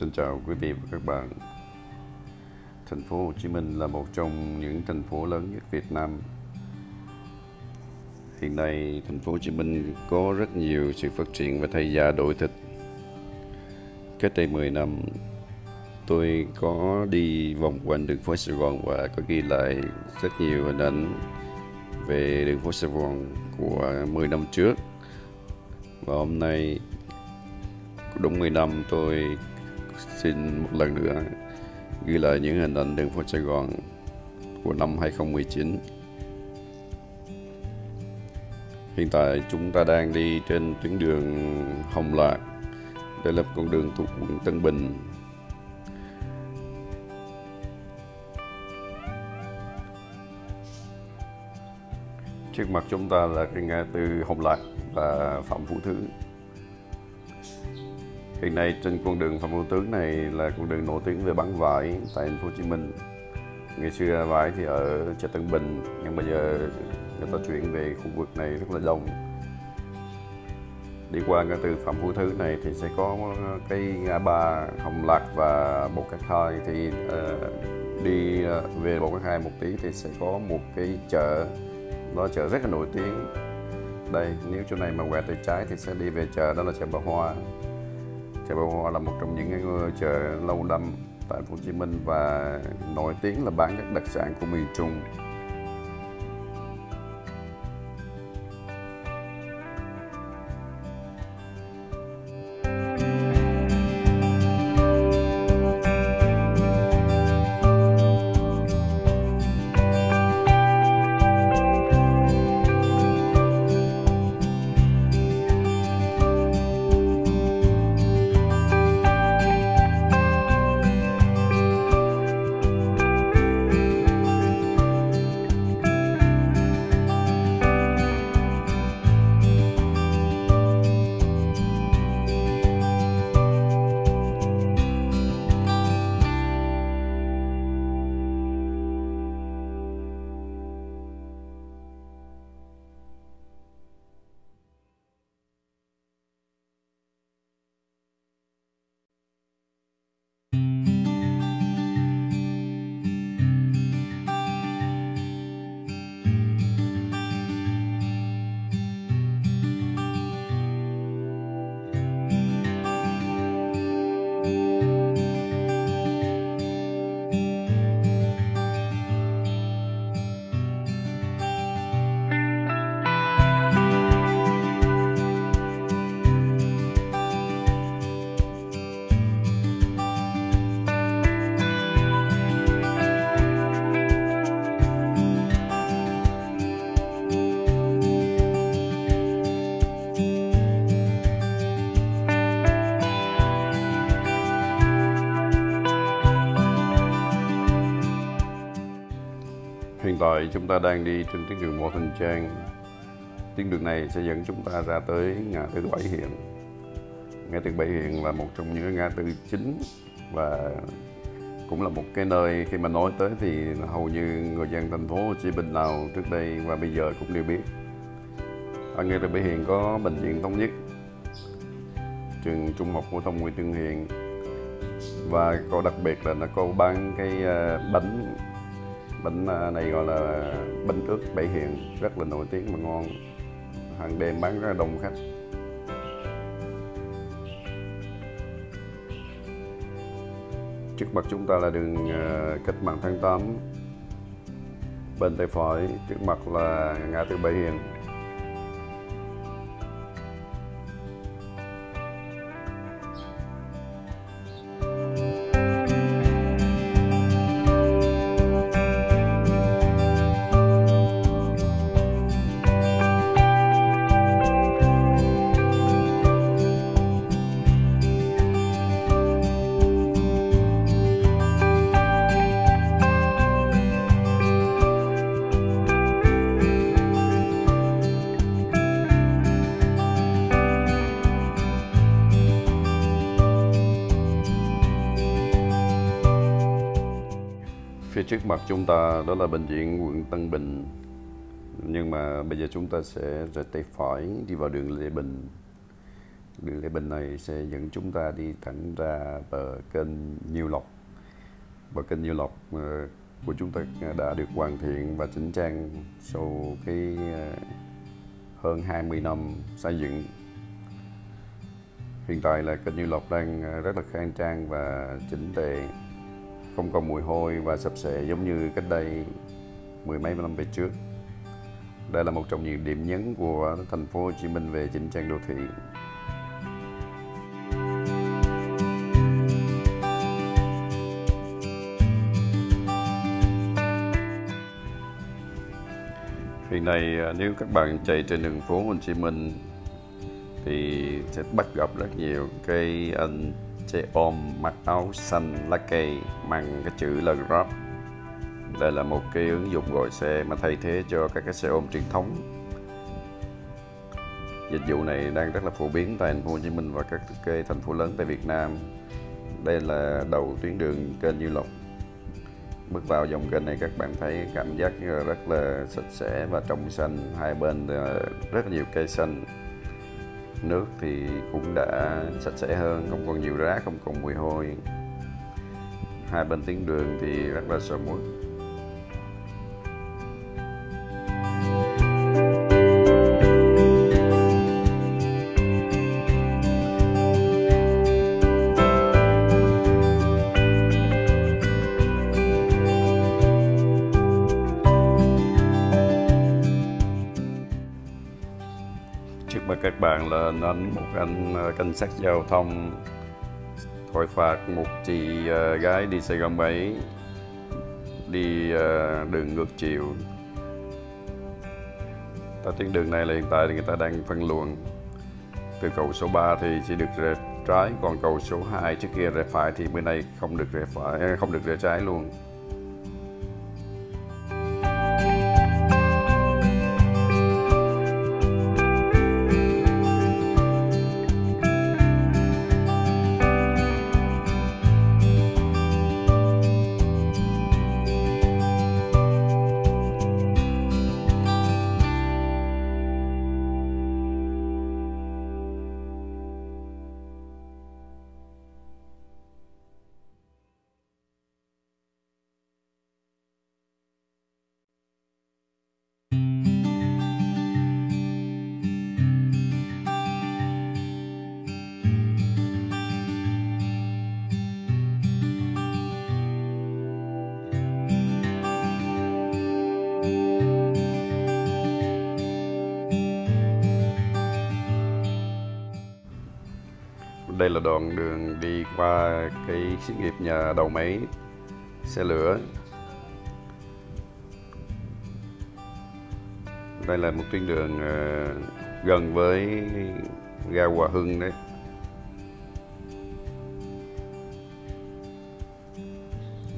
Xin chào quý vị và các bạn. Thành phố Hồ Chí Minh là một trong những thành phố lớn nhất Việt Nam. Hiện nay, thành phố Hồ Chí Minh có rất nhiều sự phát triển và thay da đổi thịt. Cách đây 10 năm, tôi có đi vòng quanh đường phố Sài Gòn và có ghi lại rất nhiều hình ảnh về đường phố Sài Gòn của 10 năm trước. Và hôm nay đúng 10 năm, tôi xin một lần nữa ghi lại những hình ảnh đường phố Sài Gòn của năm 2019. Hiện tại chúng ta đang đi trên tuyến đường Hồng Lạc. Đây là con đường thuộc quận Tân Bình. Trước mặt chúng ta là cái ngã tư Hồng Lạc và Phạm Vũ Thứ. Hiện nay trên con đường Phạm Ngũ Tướng này là con đường nổi tiếng về bán vải tại thành phố Hồ Chí Minh. Ngày xưa vải thì ở chợ Tân Bình nhưng bây giờ người ta chuyển về khu vực này rất là đông. Đi qua ngã tư Phạm Vũ Thứ này thì sẽ có cái ngã ba Hồng Lạc và Bột Cát Hai thì uh, đi uh, về Bột Cát Hai một tí thì sẽ có một cái chợ đó chợ rất là nổi tiếng đây nếu chỗ này mà quẹt tay trái thì sẽ đi về chợ đó là chợ Bà Hoa chợ Bà Hoa là một trong những cái chợ lâu năm tại Hồ Chí Minh và nổi tiếng là bán các đặc sản của miền Trung. Hiện chúng ta đang đi trên tuyến đường Võ Thành Trang. Tuyến đường này sẽ dẫn chúng ta ra tới ngã tư Bảy Hiện. Ngã tư Bảy Hiện là một trong những ngã tư chính và cũng là một cái nơi khi mà nói tới thì hầu như người dân thành phố Hồ Chí Minh nào trước đây và bây giờ cũng đều biết. Ở ngay tư Bảy Hiện có bệnh viện thống nhất, trường trung học phổ thông Nguyễn Trương Hiền và có đặc biệt là nó có bán cái à, bánh bánh à, này gọi là bánh ướt bảy hiền, rất là nổi tiếng và ngon. Hàng đêm bán rất là đông khách. Trước mặt chúng ta là đường à, cách mạng tháng 8 bên tay phải trước mặt là ngã tư bảy hiền. Trước mặt chúng ta đó là bệnh viện quận Tân Bình. Nhưng mà bây giờ chúng ta sẽ rẽ tay phải, đi vào đường Lê Bình. Đường Lê Bình này sẽ dẫn chúng ta đi thẳng ra bờ kênh Nhiêu Lộc. Bờ kênh Nhiêu Lộc ờ, của chúng ta đã được hoàn thiện và chỉnh trang sau cái ờ, hơn 20 năm xây dựng. Hiện tại là kênh Nhiêu Lộc đang ờ, rất là khang trang và chỉnh tề không còn mùi hôi và sập sệ giống như cách đây mười mấy năm về trước. Đây là một trong những điểm nhấn của thành phố Hồ Chí Minh về chỉnh trang đô thị. Hiện nay nếu các bạn chạy trên đường phố Hồ Chí Minh, thì sẽ bắt gặp rất nhiều cây, anh xe ôm mặc áo xanh lá cây mang cái chữ là Grab. Đây là một cái ứng dụng gọi xe mà thay thế cho các cái xe ôm truyền thống. Dịch vụ này đang rất là phổ biến tại thành phố Hồ Chí Minh và các cái thành phố lớn tại Việt Nam. Đây là đầu tuyến đường kênh Như Lộc bước vào dòng kênh này các bạn thấy cảm giác rất là sạch sẽ và trong xanh hai bên ờ, rất là nhiều cây xanh nước thì cũng đã sạch sẽ hơn, không còn nhiều rác, không còn mùi hôi. Hai bên tuyến đường thì rất là sờ muối vàng lên là anh một anh ờ, cảnh sát giao thông. Thổi phạt một chị ờ, gái đi xe Gòn máy đi ờ, đường ngược chiều. Tại tuyến đường này là hiện tại thì người ta đang phân luồng. Từ cầu số 3 thì chỉ được rẽ trái, còn cầu số 2 trước kia rẽ phải thì bên này không được rẽ phải, không được rẽ trái luôn. Đây là đoạn đường đi qua cái xí nghiệp nhà đầu máy, xe lửa. Đây là một tuyến đường ờ, gần với ga Hòa Hưng đấy.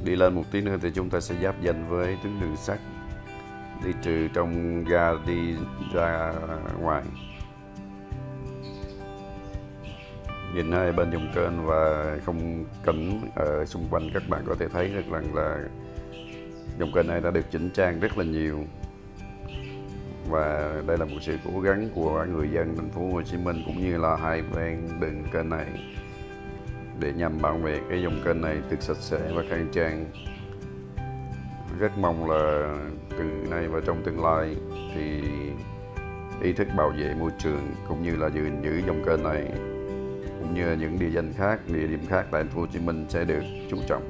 Đi lên một tí nữa thì chúng ta sẽ giáp danh với tuyến đường sắt, đi trừ trong ga đi ra ngoài. Nhìn hai bên dòng kênh và không cảnh ở ờ, xung quanh các bạn có thể thấy được rằng là dòng kênh này đã được chỉnh trang rất là nhiều. Và đây là một sự cố gắng của người dân thành phố Hồ Chí Minh cũng như là hai bên đường kênh này để nhằm bảo vệ cái dòng kênh này được sạch sẽ và khang trang. Rất mong là từ nay và trong tương lai thì ý thức bảo vệ môi trường cũng như là giữ dòng kênh này cũng như những địa danh khác, địa điểm khác tại thành phố Hồ Chí Minh sẽ được chú trọng.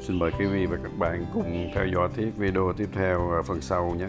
Xin mời quý vị và các bạn cùng theo dõi tiếp video tiếp theo phần sau nhé.